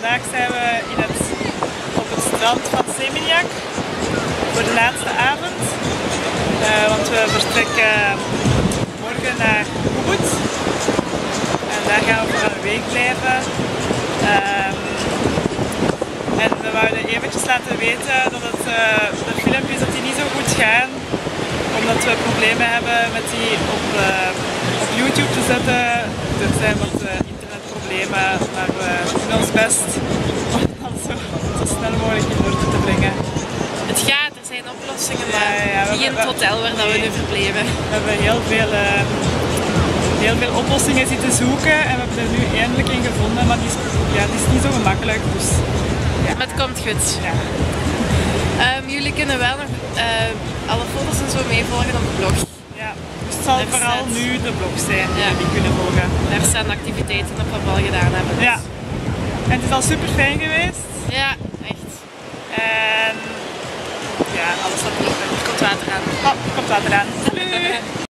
vandaag zijn we in het, op het strand van Seminyak voor de laatste avond. Eh, want we vertrekken morgen naar Ubud. En daar gaan we voor een week blijven. Ehm, en we wouden eventjes laten weten dat het, eh, de filmpjes dat die niet zo goed gaan. Omdat we problemen hebben met die op, eh, YouTube te zetten. Er zijn wat eh, maar we doen ons best om dat zo, zo snel mogelijk in orde te brengen. Het gaat, er zijn oplossingen, Ja, maar ja, ja, niet in het hotel waar dat we nu verbleven. We hebben heel veel, eh, heel veel oplossingen zitten zoeken en we hebben er nu eindelijk in gevonden, maar die is, ja, is niet zo gemakkelijk. Dus Maar het komt goed. ja. Ehm, jullie kunnen wel nog eh, alle foto's en zo meevolgen op de blog. Dus zal vooral nu de blog zijn die Ja. jullie kunnen volgen. Daar staan activiteiten op wat we al gedaan hebben. Ja. En het is al super fijn geweest. Ja, echt. En ja, alles wat Er komt water aan. Oh, er komt water aan.